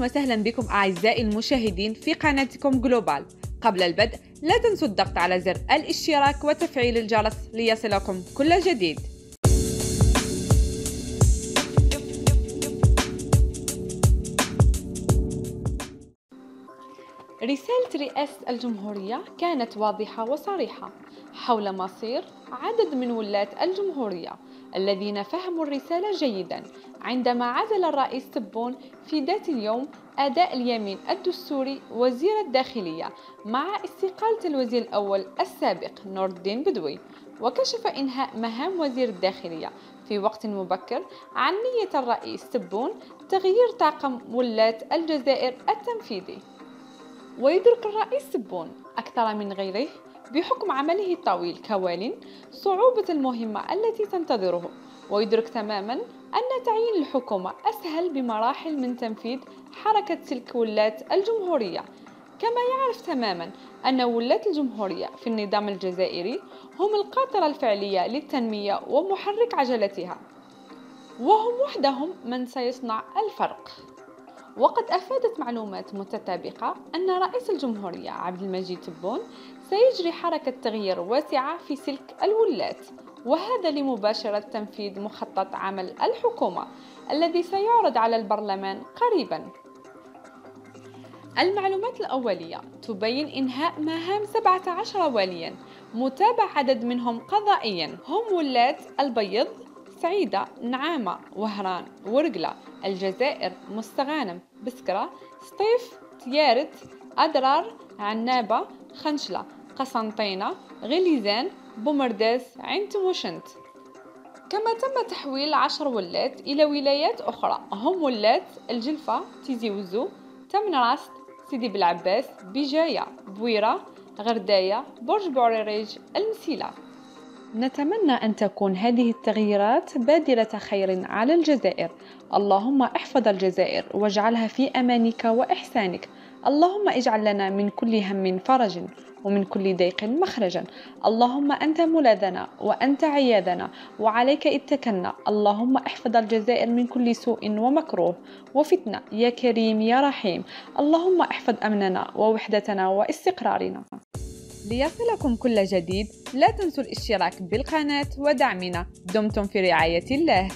وسهلا بكم أعزائي المشاهدين في قناتكم جلوبال. قبل البدء لا تنسوا الضغط على زر الاشتراك وتفعيل الجرس ليصلكم كل جديد. رسالة رئاسة الجمهورية كانت واضحة وصريحة. حول مصير عدد من ولاة الجمهورية الذين فهموا الرسالة جيدا عندما عزل الرئيس تبون في ذات اليوم أداء اليمين الدستوري وزير الداخلية مع استقالة الوزير الأول السابق نور الدين بدوي وكشف إنهاء مهام وزير الداخلية في وقت مبكر عن نية الرئيس تبون تغيير طاقم ولاة الجزائر التنفيذي. ويدرك الرئيس تبون أكثر من غيره بحكم عمله الطويل كوال صعوبة المهمة التي تنتظره. ويدرك تماما أن تعيين الحكومة أسهل بمراحل من تنفيذ حركة تلك ولاة الجمهورية. كما يعرف تماما أن ولاة الجمهورية في النظام الجزائري هم القاطرة الفعلية للتنمية ومحرك عجلتها وهم وحدهم من سيصنع الفرق. وقد أفادت معلومات متطابقة أن رئيس الجمهورية عبد المجيد تبون سيجري حركة تغيير واسعة في سلك الولاة وهذا لمباشرة تنفيذ مخطط عمل الحكومة الذي سيعرض على البرلمان قريبا. المعلومات الأولية تبين إنهاء مهام 17 واليا متابع عدد منهم قضائيا. هم ولاة البيض سعيدة نعامة وهران ورقلة الجزائر مستغانم بسكرة سطيف تيارت أدرار عنابة خنشلة قسنطينة غليزان بومرداس عين تموشنت كما تم تحويل عشر ولاة إلى ولايات أخرى. هم ولاة الجلفة تيزي وزو تمنراست سيدي بلعباس بجاية بويرة غرداية برج بوريريج المسيلة. نتمنى أن تكون هذه التغييرات بادرة خير على الجزائر. اللهم احفظ الجزائر واجعلها في أمانك وإحسانك. اللهم اجعل لنا من كل هم فرج ومن كل ضيق مخرجا. اللهم أنت ملاذنا وأنت عياذنا وعليك اتكلنا. اللهم احفظ الجزائر من كل سوء ومكروه وفتنة. يا كريم يا رحيم. اللهم احفظ أمننا ووحدتنا واستقرارنا. ليصلكم كل جديد. لا تنسوا الاشتراك بالقناة ودعمنا. دمتم في رعاية الله.